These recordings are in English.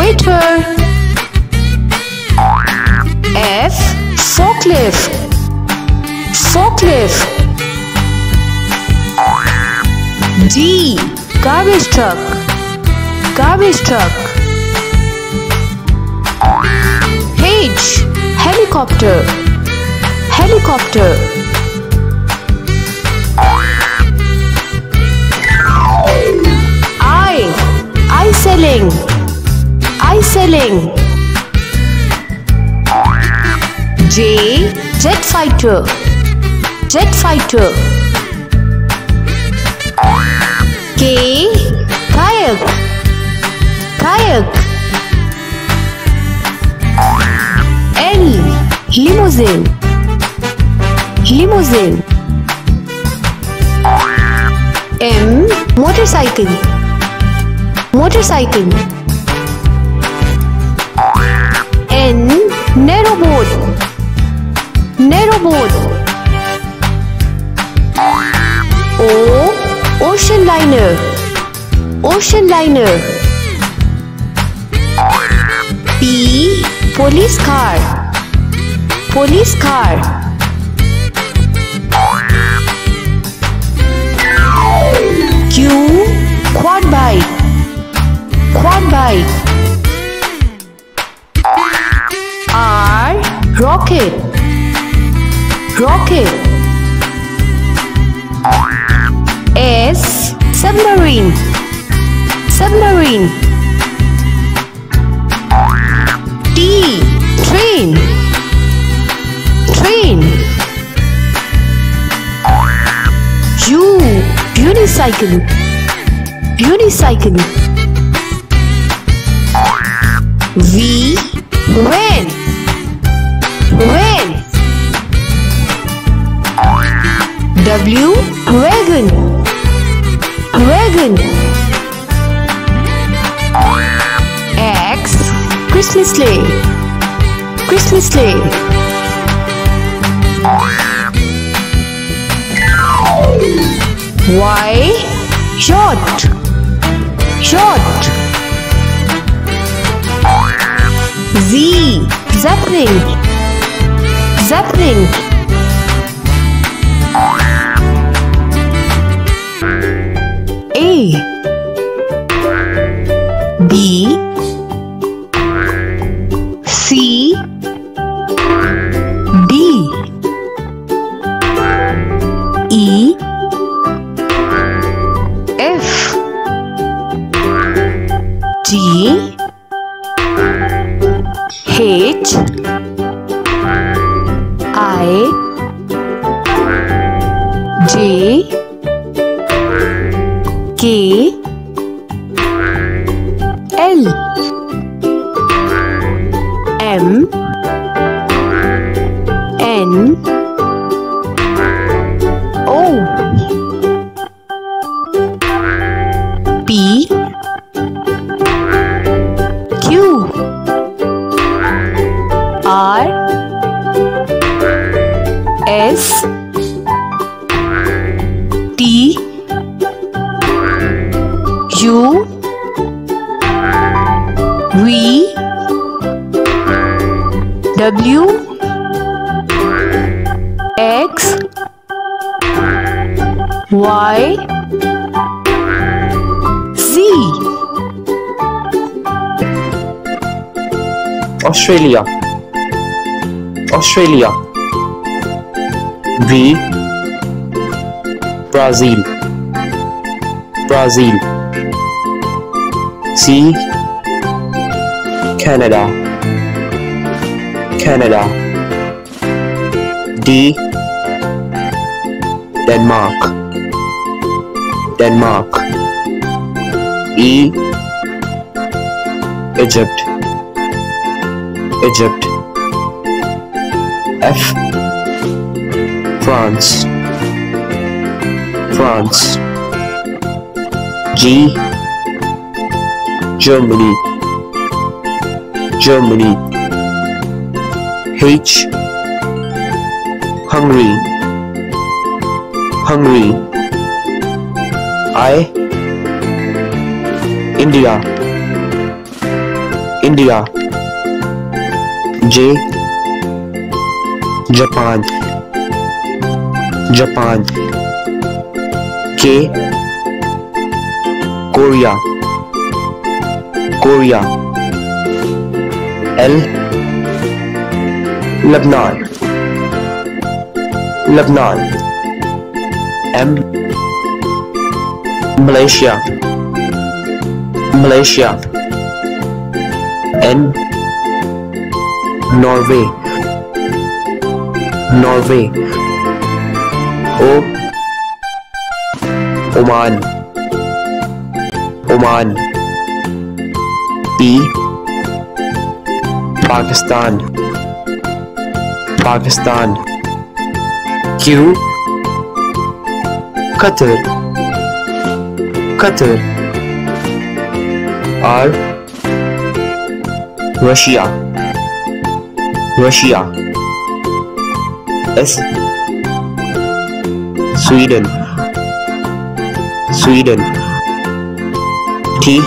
excavator F. Forklift. Forklift. G garbage truck. Garbage truck. H. Helicopter. Helicopter. I. I selling I selling J jet fighter. Jet fighter. K kayak. Kayak. L limousine. Limousine. M motorcycle. Motorcycle N narrow boat narrow boat O ocean liner. Ocean liner. P police car. Police car. Q quad bike. Quad bike rocket. Rocket. S submarine. Submarine. T train. Train. U unicycle. Unicycle. V van W wagon. Wagon. X Christmas sleigh. Christmas sleigh. Y yacht yacht Z zeppelin zeppelin A Australia. Australia. B. Brazil. Brazil. C. Canada. Canada. D. Denmark. Denmark. E. Egypt Egypt F France France G Germany Germany H Hungary Hungary I India India J Japan Japan K Korea Korea L Lebanon Lebanon M Malaysia Malaysia and Norway. Norway. O Oman. Oman. P Pakistan. Pakistan. Q. Qatar. Qatar. R. Russia Russia. S. Sweden. Sweden. T.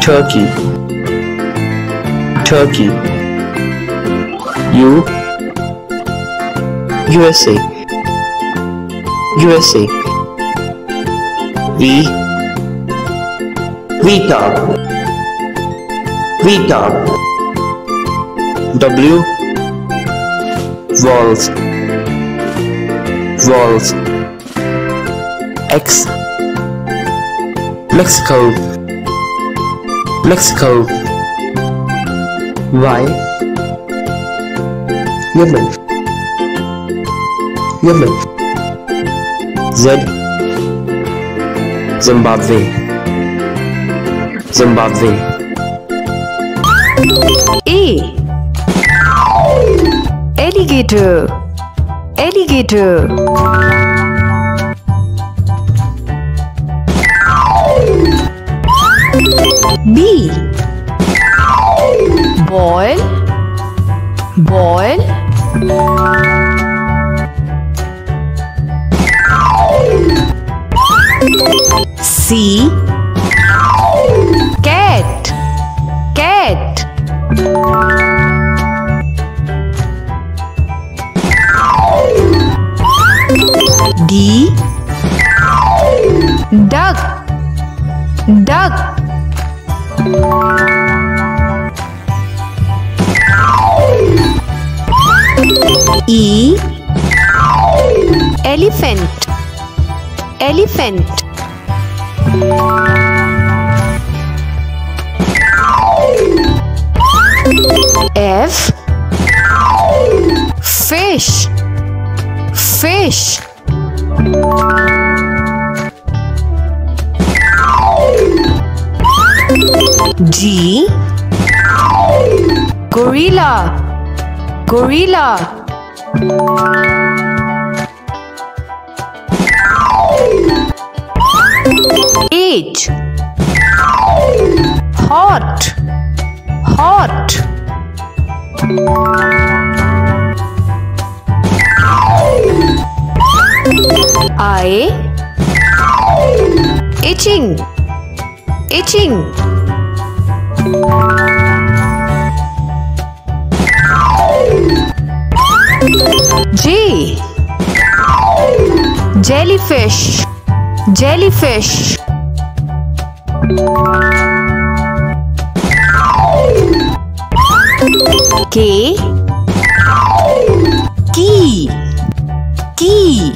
Turkey. Turkey. U. USA USA V. Vietnam Vietnam W. Wales Wales X. Mexico. Mexico. Y. Yemen. Yemen. Z. Zimbabwe. Zimbabwe Alligator. Alligator. B. Boil. Boil. C. Elephant. F. Fish. Fish. G. Gorilla. Gorilla. H. Hot. Hot. I. Itching. Itching. J. Jellyfish. Jellyfish. K. Key. Key.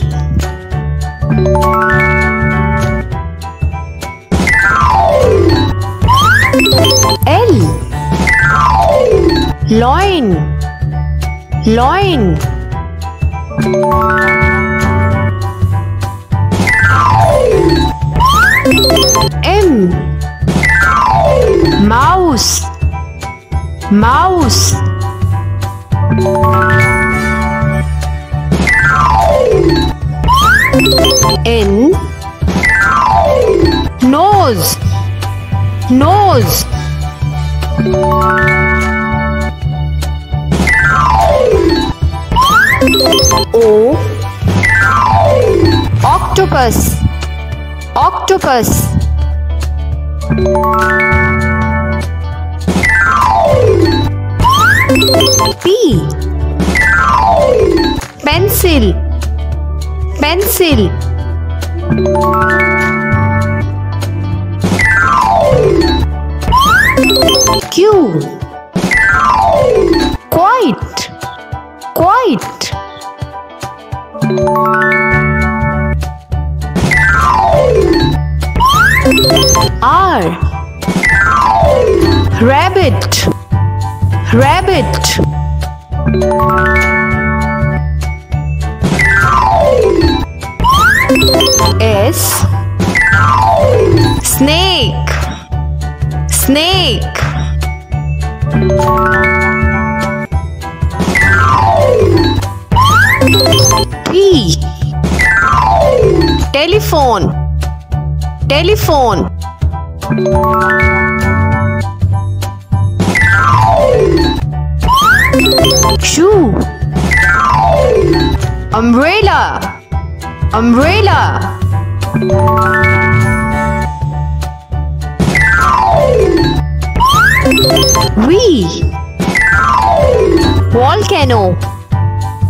L. Loin. Loin. Nose O. Octopus. Octopus. P. Pencil. Pencil Quite. Quite. R. Rabbit. Rabbit. S. Snake. Snake T telephone. Telephone. Q umbrella. Umbrella V volcano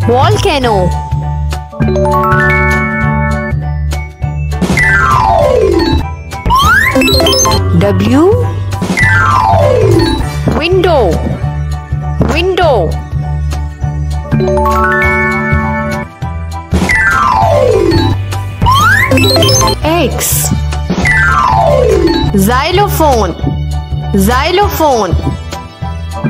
volcano W. Window. Window. X. Xylophone. Xylophone Y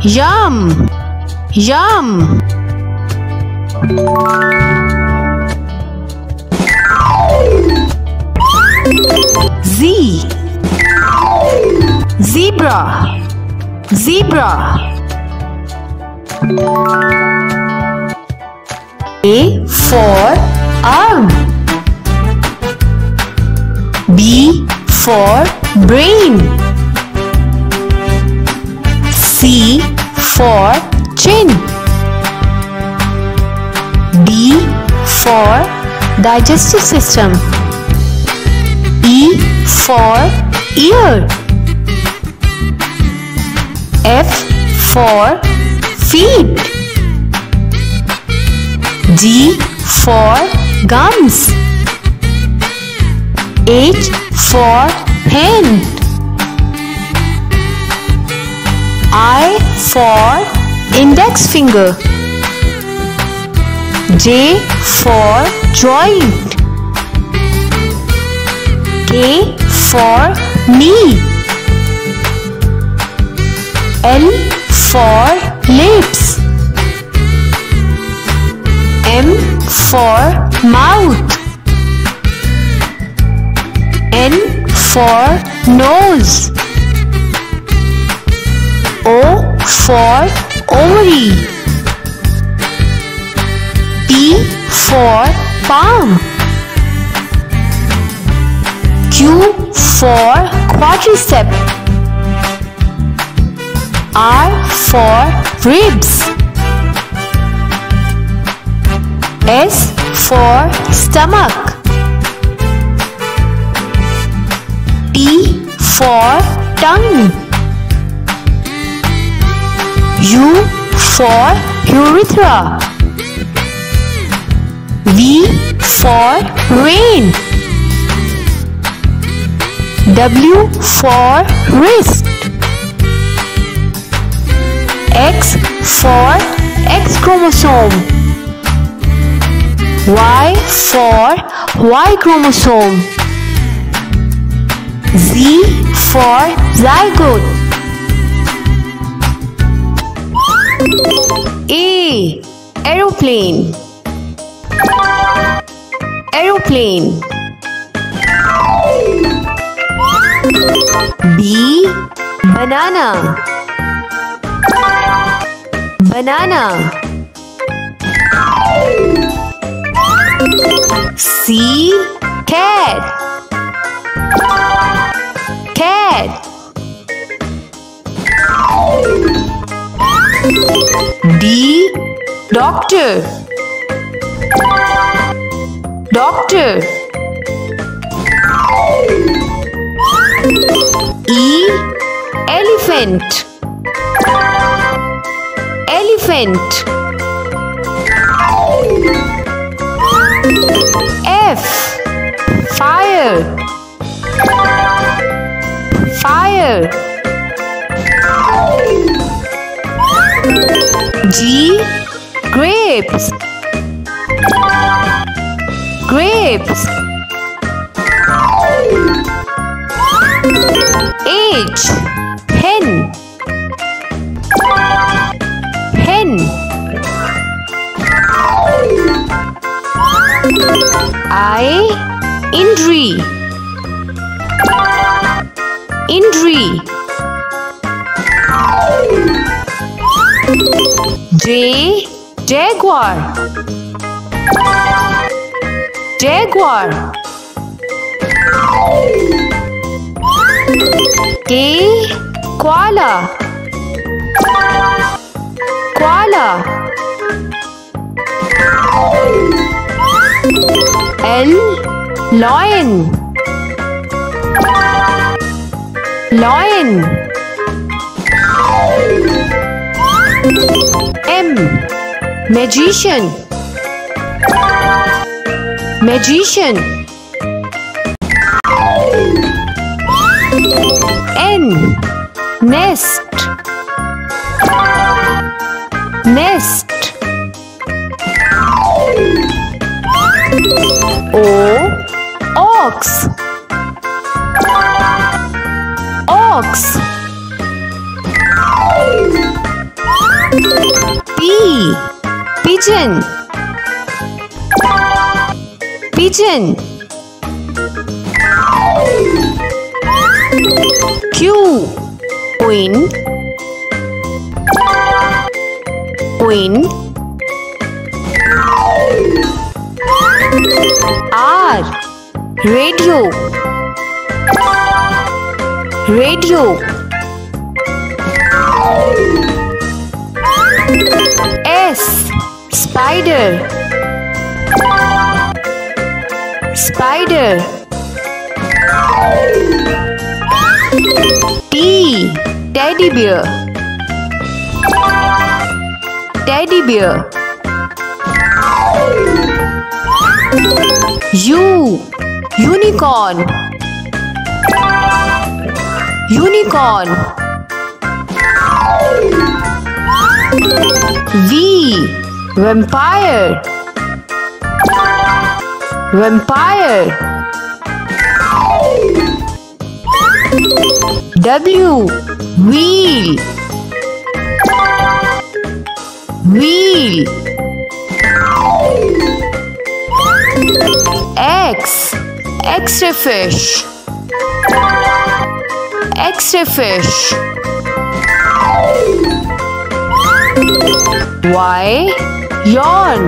yum. Yum. Z. Zebra. Zebra. A for arm for brain. C for chin. D for digestive system. E for ear. F for feet. G for gums H for hand I for index finger. J for joint. K for knee L for lips. M for mouth N for nose. O for ovary. P for palm. Q for quadricep. R for ribs. S for stomach T for tongue. U for urethra. V for rain. W for wrist. X for X chromosome. Y for Y chromosome Z for zygote. A aeroplane. Aeroplane. B banana. Banana. C cat cat D doctor. Doctor. E elephant. Elephant. F fire. Fire G grapes. Grapes. H hen. Hen. I injury injury J jaguar. Jaguar. K koala. Koala. L lion. Lion M. Magician. Magician. N. Nest. Nest. O. Ox. Ox pigeon pigeon Q queen queen R. Radio. Radio. S spider. Spider. T teddy bear. Teddy bear. U unicorn. Unicorn. V vampire. Vampire. W. Wheel. Wheel. X. X-ray fish. X-ray fish. Y yawn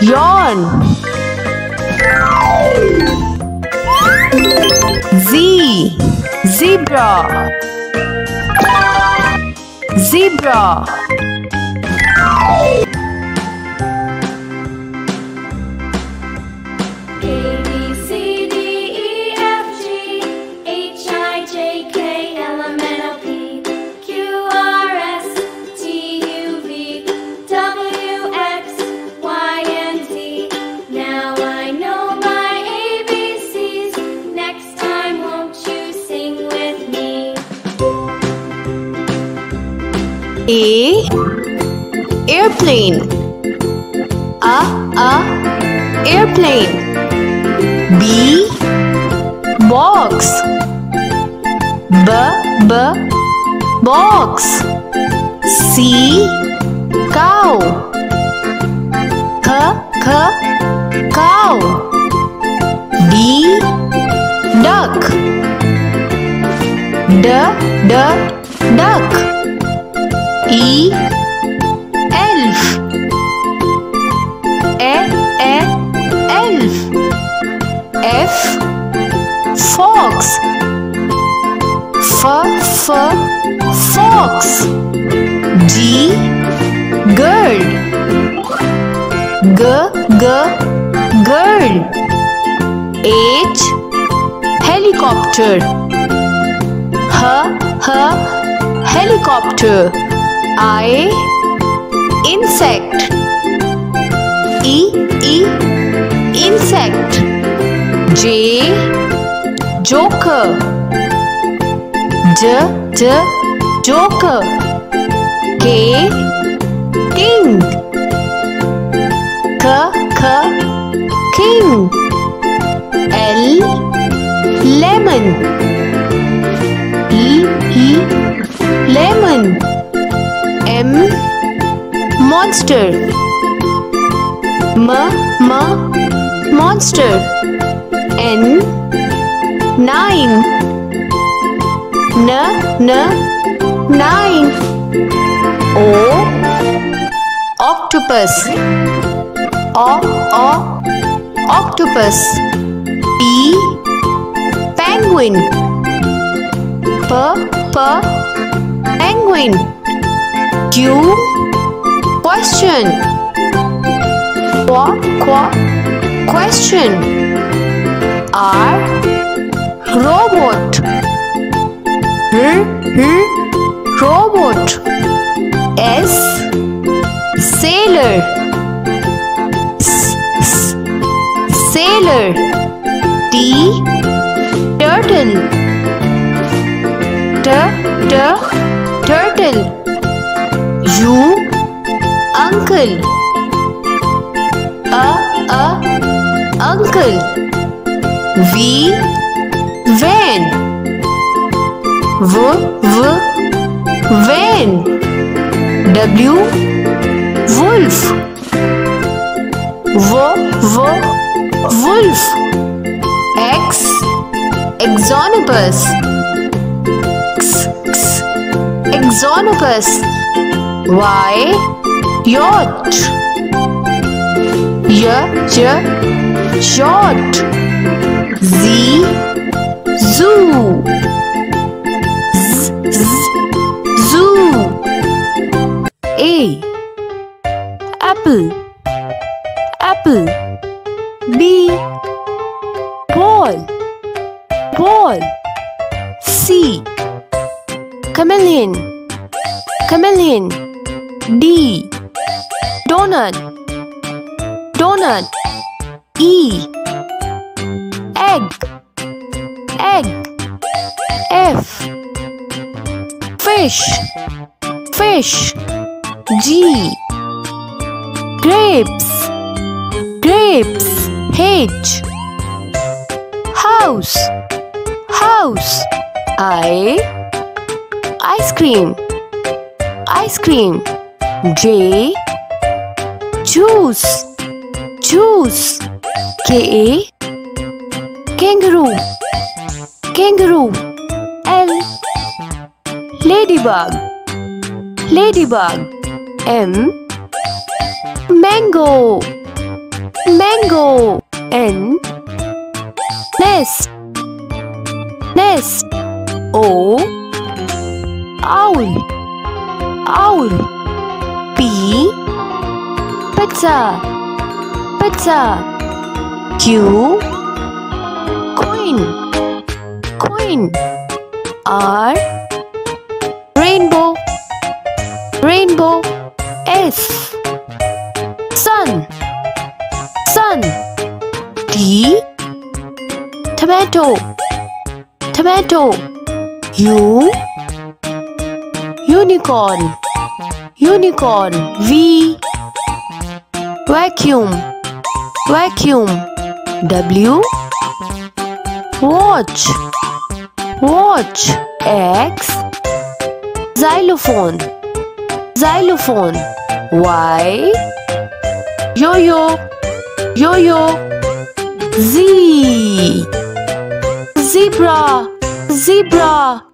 yawn Z. Zebra. Zebra D duck. E elf. E e elf. F fox. F f fox. G girl. G g girl. H helicopter. H h helicopter. I insect. E e insect. J joker. J j joker. K king. K k king. L lemon lemon. M. Monster. M. M. Monster. N. Nine. N. N. Nine. O. Octopus. O. O. Octopus. P. Penguin. P. P penguin Q. Question. Qua qua question. R. Robot. R R robot. S. Sailor. S. S. Sailor. T. Turtle U uncle. A A uncle. V van. V V van. W wolf. V V wolf. X exonopus X X exonopus Y yacht Y Y yacht Z zoo Z Z zoo A apple apple B ball ball C chameleon chameleon D. Donut. Donut. E. Egg. Egg. F. Fish. Fish. G. Grapes. Grapes. H. House. House. I. Ice cream. Ice cream J juice. Juice. K. Kangaroo. Kangaroo. L. Ladybug. Ladybug. M. Mango. Mango. N. Nest. Nest. O. Owl. Owl P. Pizza. Pizza. Q. Queen queen R. Rainbow. Rainbow. S. Sun. Sun. T. Tomato. Tomato. U. Unicorn unicorn. V. Vacuum. Vacuum. W. Watch. Watch. X. Xylophone. Xylophone. Y. Yo-yo. Yo-yo. Z. Zebra. Zebra